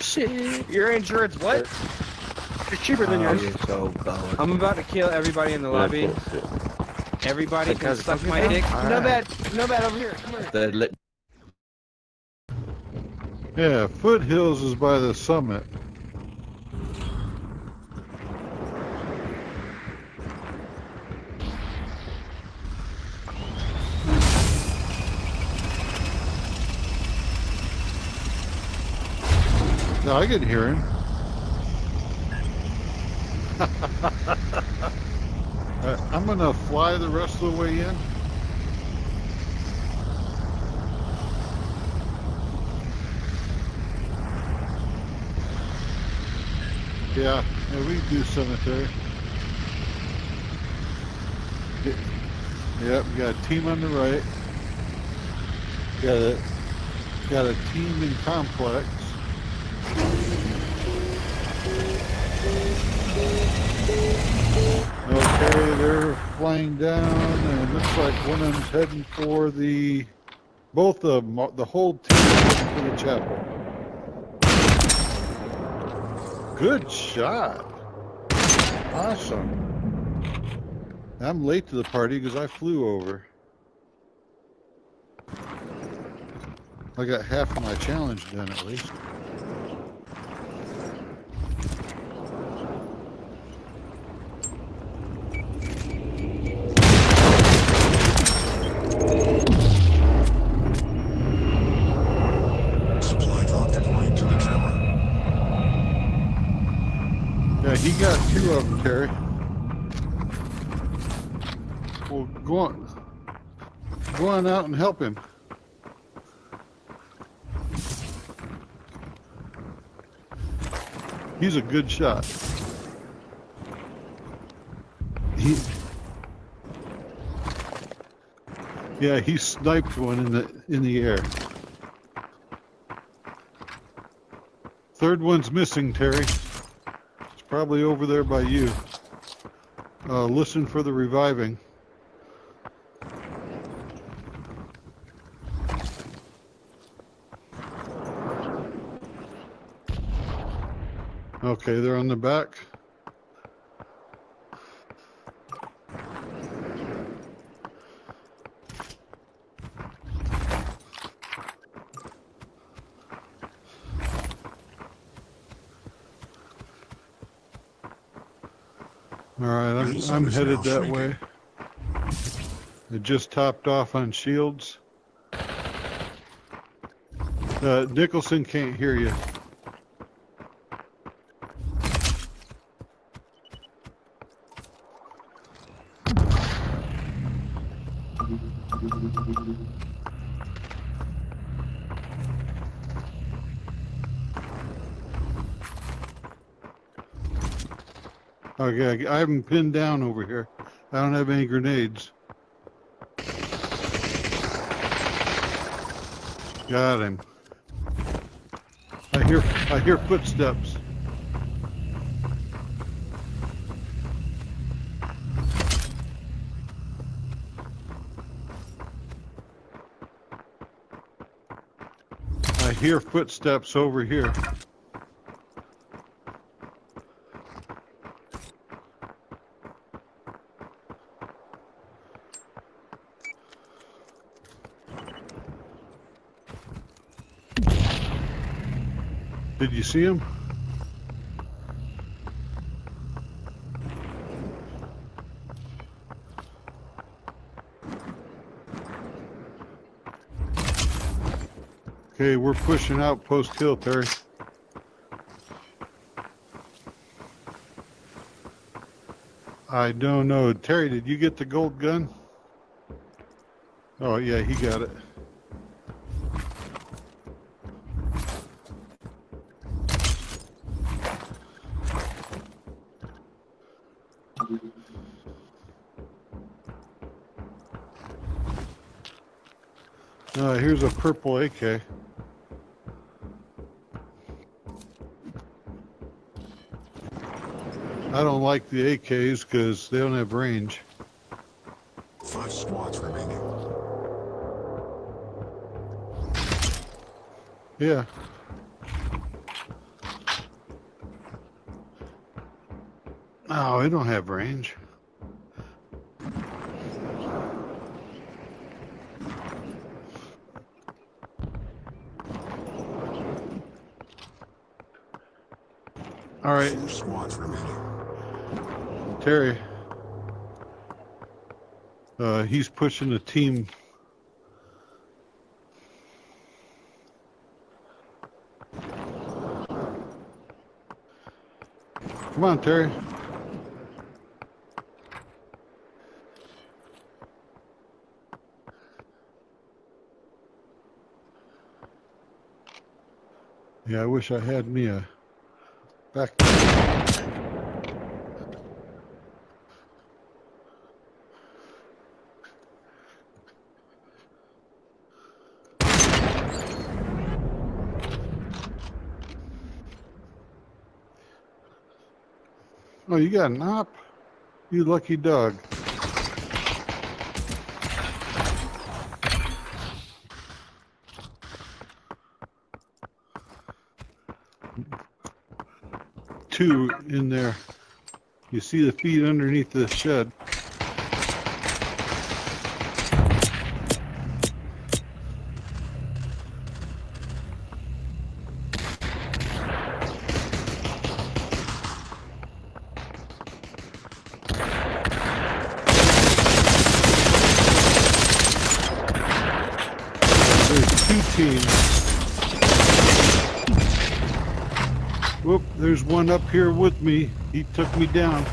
Shit. Your insurance what? It's cheaper than Oh, yours. you're so. I'm about to kill everybody in the lobby. Everybody can suck my dick. Alright. No bad. No bad over here. Come here. The Yeah, Foothills is by the summit. No, I can hear him. Uh, I'm gonna fly the rest of the way in. Yeah, yeah, we do cemetery. Yep, we got a team on the right. Got a got a team in complex. Okay, they're flying down, and it looks like one of them's heading for the both of them, the whole team for the chapel. Good shot. Awesome. I'm late to the party because I flew over. I got half of my challenge done at least. Supply drop deployed to the tower. Yeah, he got two of them, Terry. Well, go on. Go on out and help him. He's a good shot. He, yeah, he sniped one in the in the air. Third one's missing, Terry. Probably over there by you. Uh, listen for the reviving. Okay, they're on the back. All right, I'm, headed that shrinking. way. It just topped off on shields. Uh, Nicholson can't hear you. Okay, I haven't pinned down over here. I don't have any grenades. Got him. I hear I hear footsteps. I hear footsteps over here. You see him? Okay, we're pushing out post hill, Terry. I don't know. Terry, did you get the gold gun? Oh, yeah, he got it. Uh, here's a purple AK. I don't like the AKs because they don't have range. Five squads remaining. Yeah. Oh, it don't have range. All right, Four squads remaining. Terry. Uh, he's pushing the team. Come on, Terry. Yeah, I wish I had me a back. Oh, you got an op? You lucky dog. Two in there. You see the feet underneath the shed. There's two teams. Whoop, there's one up here with me. He took me down.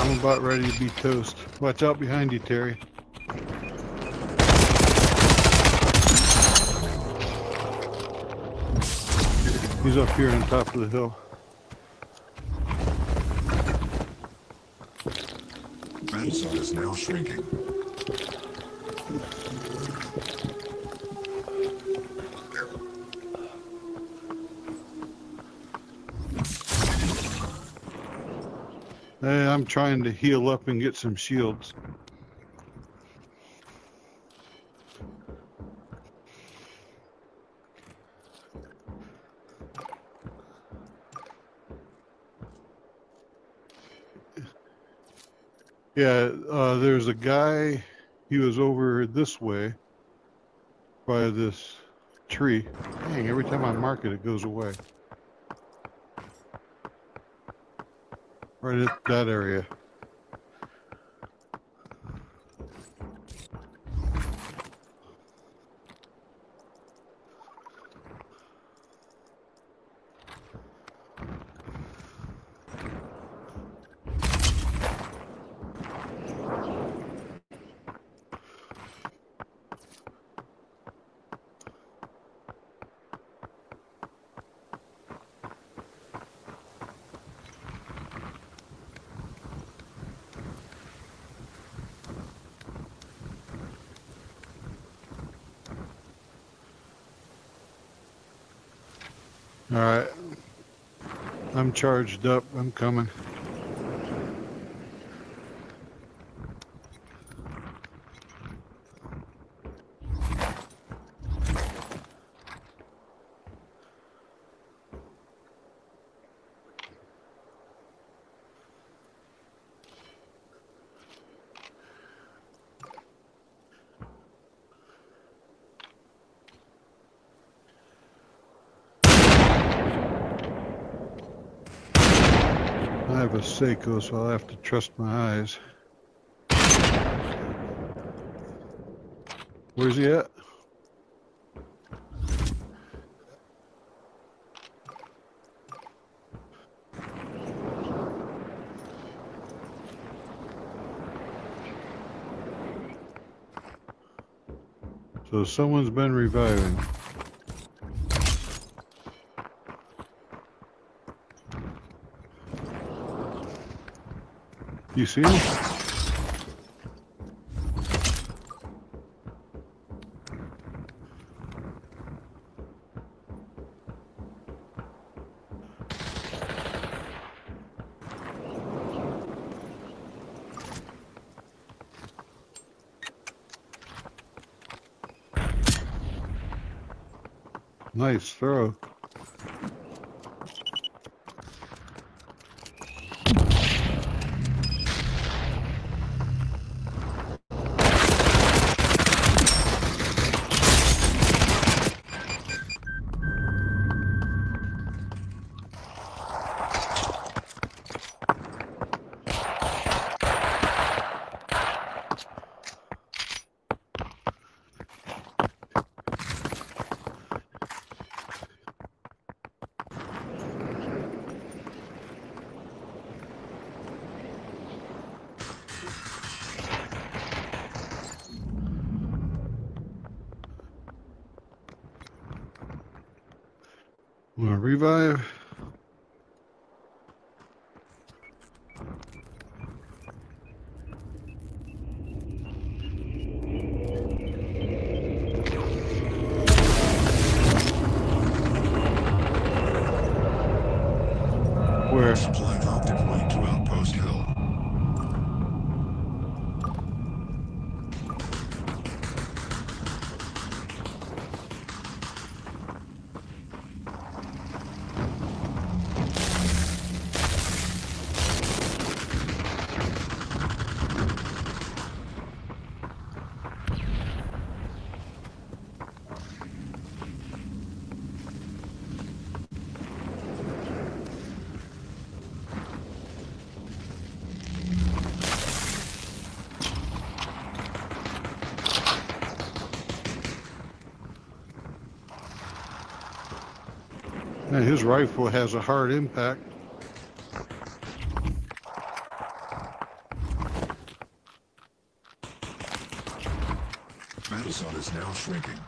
I'm about ready to be toast. Watch out behind you, Terry. He's up here on top of the hill. Benson is now shrinking. Hey, I'm trying to heal up and get some shields. Yeah, uh, there's a guy. He was over this way by this tree. Dang, every time I mark it, it goes away. Right at that area. All right. I'm charged up. I'm coming. Seiko, so I'll have to trust my eyes. Where's he at? So someone's been reviving. You see him? Nice throw. Revive? Man, his rifle has a hard impact. Madison is now shrinking.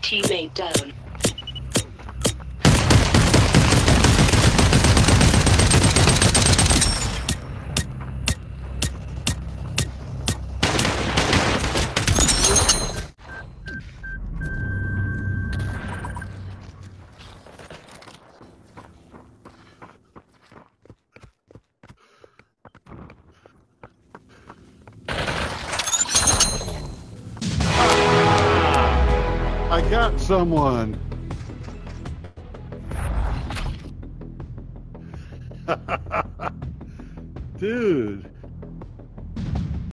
Teammate down. Got someone.